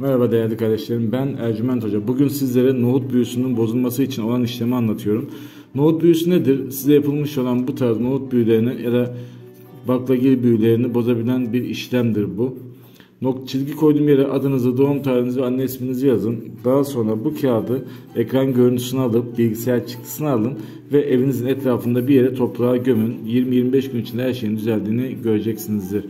Merhaba değerli kardeşlerim. Ben Ercüment Hoca. Bugün sizlere nohut büyüsünün bozulması için olan işlemi anlatıyorum. Nohut büyüsü nedir? Size yapılmış olan bu tarz nohut büyülerini ya da baklagil büyülerini bozabilen bir işlemdir bu. Nok çizgi koyduğum yere adınızı, doğum tarihinizi ve anne isminizi yazın. Daha sonra bu kağıdı ekran görüntüsünü alıp bilgisayar çıktısını alın ve evinizin etrafında bir yere toprağa gömün. 20-25 gün içinde her şeyin düzeldiğini göreceksinizdir.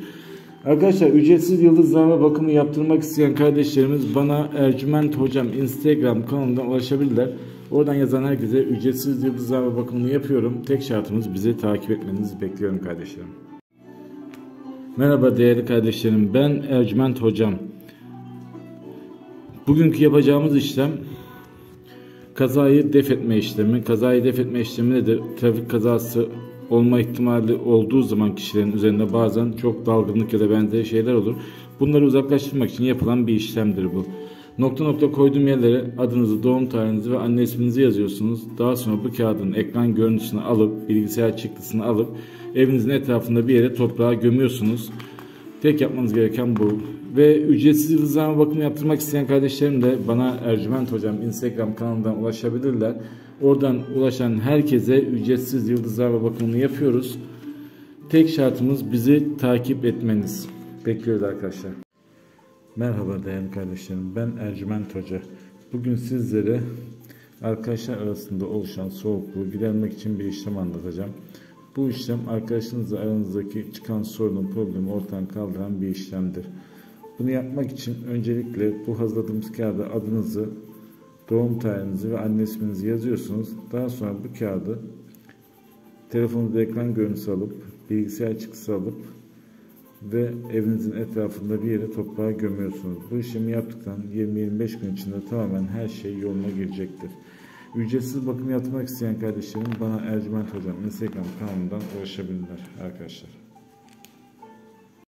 Arkadaşlar ücretsiz yıldızlarma bakımı yaptırmak isteyen kardeşlerimiz bana Ercüment Hocam Instagram kanalından ulaşabilirler. Oradan yazan herkese ücretsiz yıldızlarma bakımını yapıyorum. Tek şartımız bizi takip etmenizi bekliyorum kardeşlerim. Merhaba değerli kardeşlerim ben Ercüment Hocam. Bugünkü yapacağımız işlem kazayı def etme işlemi. Kazayı def etme işlemi nedir? Trafik kazası olma ihtimali olduğu zaman kişilerin üzerinde bazen çok dalgınlık ya da benzeri şeyler olur. Bunları uzaklaştırmak için yapılan bir işlemdir bu. Nokta nokta koyduğum yerlere adınızı, doğum tarihinizi ve anne isminizi yazıyorsunuz. Daha sonra bu kağıdın ekran görüntüsünü alıp, bilgisayar çıktısını alıp evinizin etrafında bir yere toprağa gömüyorsunuz. Tek yapmanız gereken bu. Ve ücretsiz yıldızlama bakımı yaptırmak isteyen kardeşlerim de bana Ercüment Hocam Instagram kanalından ulaşabilirler. Oradan ulaşan herkese ücretsiz yıldızlama bakımını yapıyoruz. Tek şartımız bizi takip etmeniz. Bekliyoruz arkadaşlar. Merhaba değerli kardeşlerim. Ben Ercüment Hoca. Bugün sizlere arkadaşlar arasında oluşan soğukluğu gidermek için bir işlem anlatacağım. Bu işlem arkadaşınızla aranızdaki çıkan sorunun problemi ortadan kaldıran bir işlemdir. Bunu yapmak için öncelikle bu hazırladığımız kağıda adınızı, doğum tarihinizi ve anne isminizi yazıyorsunuz. Daha sonra bu kağıdı telefonunuzda ekran görüntüsü alıp, bilgisayar çıktısı alıp ve evinizin etrafında bir yere toprağa gömüyorsunuz. Bu işlemi yaptıktan 20-25 gün içinde tamamen her şey yoluna girecektir. Ücretsiz bakım yapmak isteyen kardeşlerim bana Ercüment Hocam Instagram kanalından ulaşabilirler arkadaşlar.